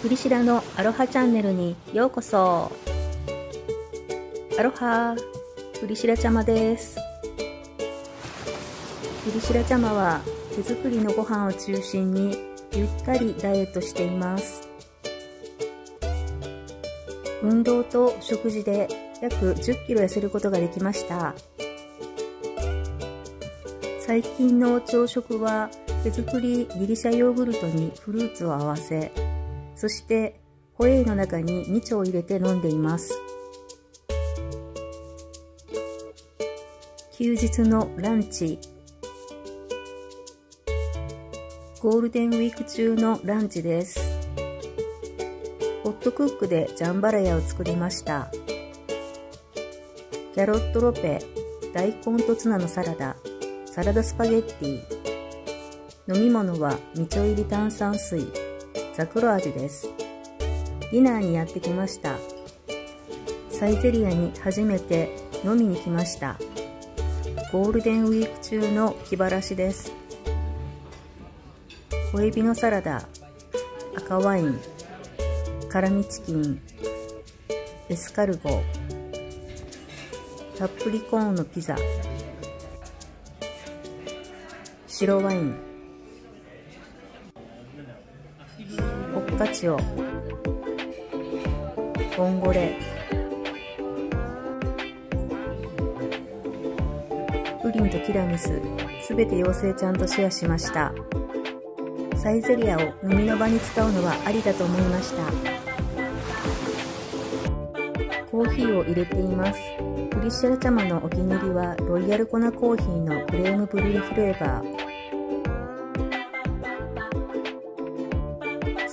クリシラのアロハチャンネルにようこそ。アロハクリシラちゃまです。クリシラちゃまは手作りのご飯を中心にゆったりダイエットしています。運動と食事で約10キロ痩せることができました。最近の朝食は手作りギリシャヨーグルトにフルーツを合わせそしてホエイの中に2丁入れて飲んでいます。休日のランチ。ゴールデンウィーク中のランチです。ホットクックでジャンバラヤを作りました。キャロットロペ大根とツナのサラダ。サラダスパゲッティ。飲み物はみちょ入り炭酸水。ザクロ味です。ディナーにやってきました。サイゼリアに初めて飲みに来ました。ゴールデンウィーク中の気晴らしです。小エビのサラダ赤ワイン辛味チキンエスカルゴたっぷりコーンのピザ白ワインカチオボンゴレ。プリンとティラミス。すべて妖精ちゃんとシェアしました。サイゼリアを飲みの場に使うのはありだと思いました。コーヒーを入れています。クリスチャルチャマのお気に入りはロイヤル粉コーヒーのクレームブリュレフレーバー。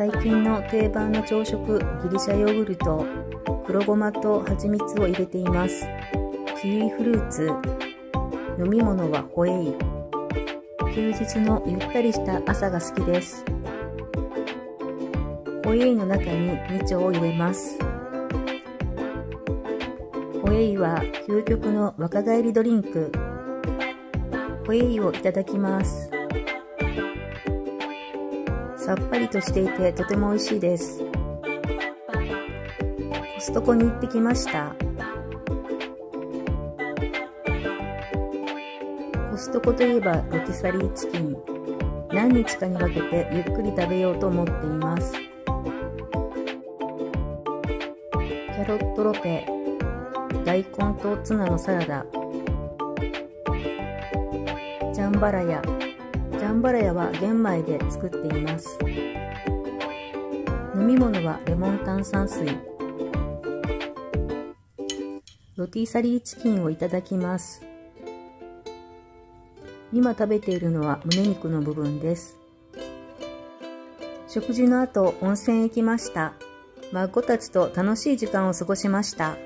最近の定番の朝食ギリシャヨーグルト黒ごまと蜂蜜を入れています。キウイフルーツ飲み物はホエイ。休日のゆったりした朝が好きです。ホエイの中に2丁を入れます。ホエイは究極の若返りドリンク。ホエイをいただきます。さっぱりとしていてとても美味しいです。コストコに行ってきました。コストコといえばロティサリーチキン。何日かに分けてゆっくり食べようと思っています。キャロットロペ大根とツナのサラダ。ジャンバラヤ。ジャンバラヤは玄米で作っています。飲み物はレモン炭酸水。ロティサリーチキンをいただきます。今食べているのは胸肉の部分です。食事の後温泉へ行きました。孫たちと楽しい時間を過ごしました。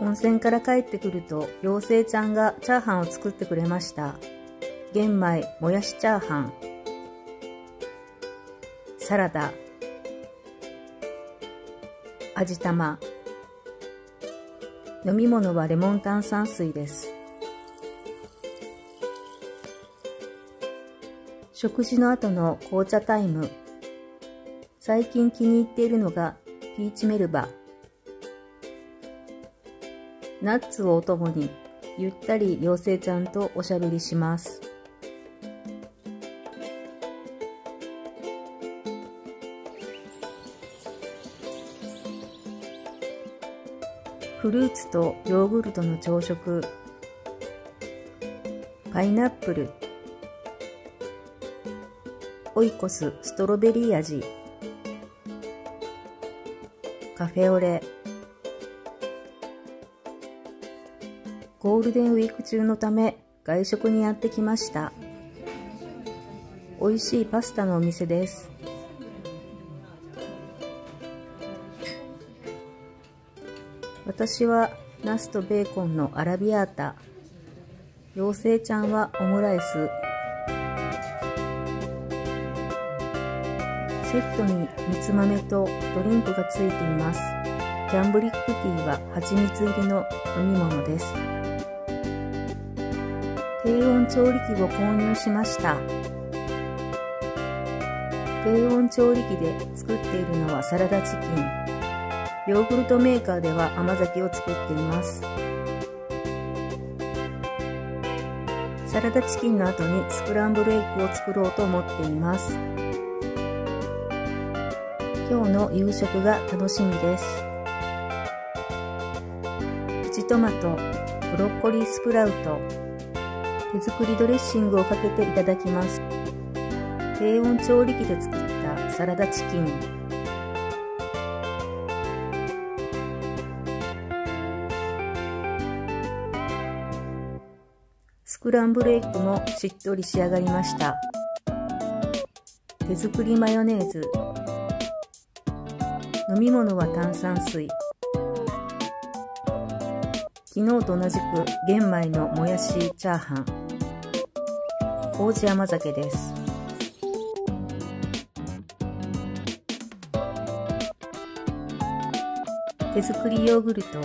温泉から帰ってくると妖精ちゃんがチャーハンを作ってくれました。玄米もやしチャーハン。サラダ。味玉。飲み物はレモン炭酸水です。食事の後の紅茶タイム。最近気に入っているのがピーチメルバ。ナッツをお供にゆったり妖精ちゃんとおしゃべりします。フルーツとヨーグルトの朝食。パイナップル。オイコスストロベリー味。カフェオレ。ゴールデンウィーク中のため外食にやってきました。美味しいパスタのお店です。私はナスとベーコンのアラビアータ。妖精ちゃんはオムライス。セットにみつ豆とドリンクがついています。キャンブリックティーは蜂蜜入りの飲み物です。低温調理器を購入しました。低温調理器で作っているのはサラダチキン。ヨーグルトメーカーでは甘酒を作っています。サラダチキンの後にスクランブルエッグを作ろうと思っています。今日の夕食が楽しみです。プチトマト、ブロッコリースプラウト、手作りドレッシングをかけていただきます。低温調理器で作ったサラダチキン。クランブルエッグもしっとり仕上がりました。手作りマヨネーズ。飲み物は炭酸水。昨日と同じく玄米のもやしチャーハン。麹甘酒です。手作りヨーグルト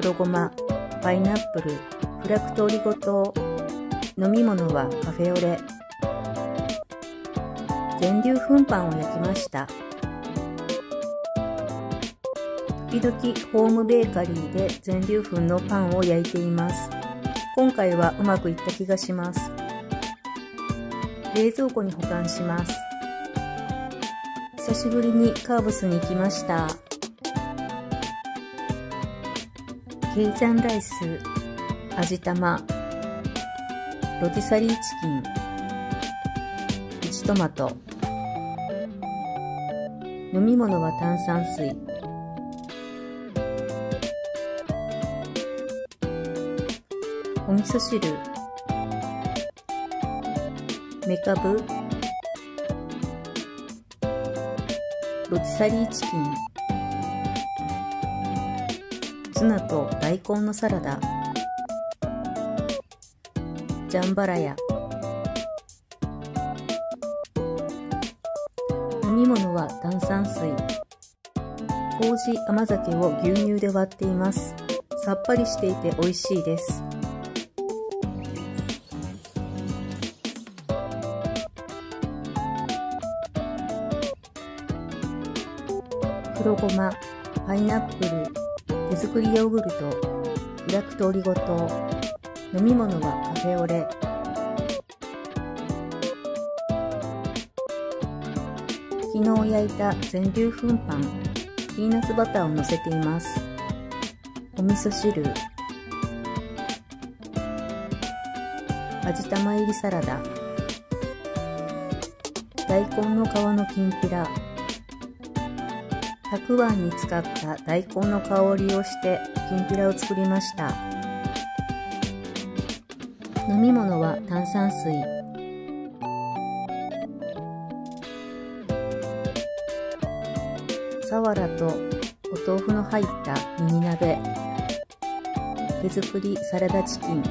黒ごまパイナップルフラクトオリゴ糖。飲み物はカフェオレ全粒粉パンを焼きました時々ホームベーカリーで全粒粉のパンを焼いています。今回はうまくいった気がします。冷蔵庫に保管します。久しぶりにカーブスに行きました。ケイジャンライス、味玉、ロティサリーチキン、プチトマト、飲み物は炭酸水、お味噌汁。めかぶロティサリーチキン。ツナと大根のサラダ。ジャンバラヤ。飲み物は炭酸水。麹甘酒を牛乳で割っています。さっぱりしていて美味しいです。黒ごま、パイナップル、手作りヨーグルト、フラクトオリゴ糖、飲み物はカフェオレ。昨日焼いた全粒粉パン、ピーナッツバターを乗せています。お味噌汁、味玉入りサラダ、大根の皮のきんぴら、たくあんに使った大根の香りをしてきんぴらを作りました飲み物は炭酸水。さわらとお豆腐の入ったミニ鍋。手作りサラダチキン。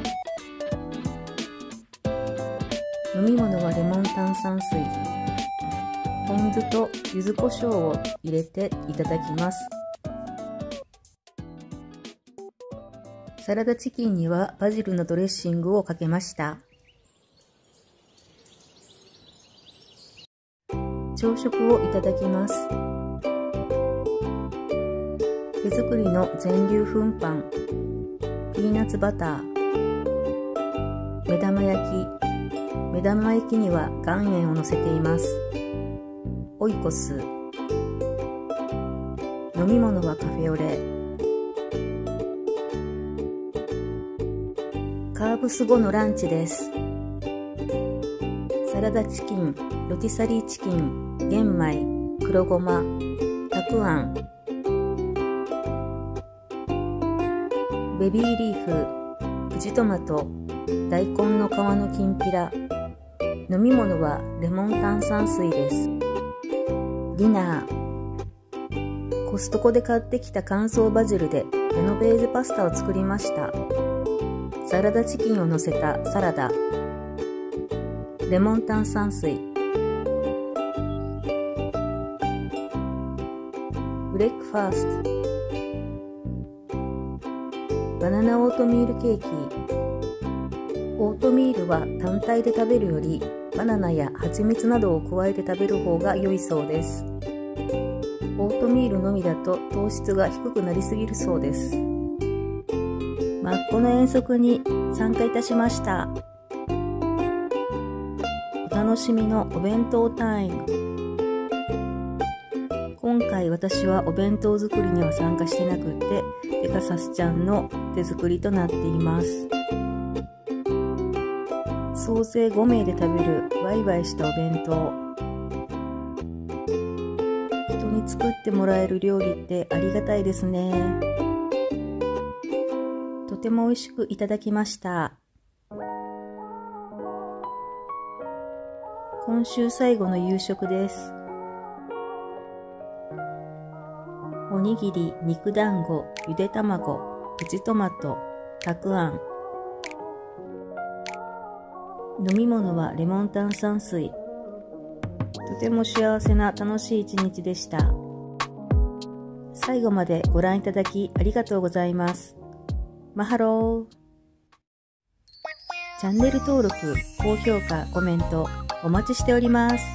飲み物はレモン炭酸水。ポン酢と柚子胡椒を入れていただきます。サラダチキンにはバジルのドレッシングをかけました。朝食をいただきます。手作りの全粒粉パン、ピーナッツバター、目玉焼き、目玉焼きには岩塩を乗せています。オイコス飲み物はカフェオレカーブス後のランチです。サラダチキンロティサリーチキン玄米黒ごまたくあん。ベビーリーフプチトマト大根の皮のきんぴら。飲み物はレモン炭酸水です。ディナー。コストコで買ってきた乾燥バジルでジェノベーゼパスタを作りました。サラダチキンを乗せたサラダレモン炭酸水ブレックファーストバナナオートミールケーキオートミールは単体で食べるよりバナナや蜂蜜などを加えて食べる方が良いそうです。オートミールのみだと糖質が低くなりすぎるそうです。マッコの遠足に参加いたしました。お楽しみのお弁当タイム。今回私はお弁当作りには参加してなくってペガサスちゃんの手作りとなっています総勢5名で食べるワイワイしたお弁当人に作ってもらえる料理ってありがたいですねも美味しくいただきました今週最後の夕食ですおにぎり、肉団子、ゆで卵、プチトマト、たくあん。飲み物はレモン炭酸水。とても幸せな楽しい一日でした。最後までご覧いただきありがとうございます。マハロー。チャンネル登録、高評価、コメントお待ちしております。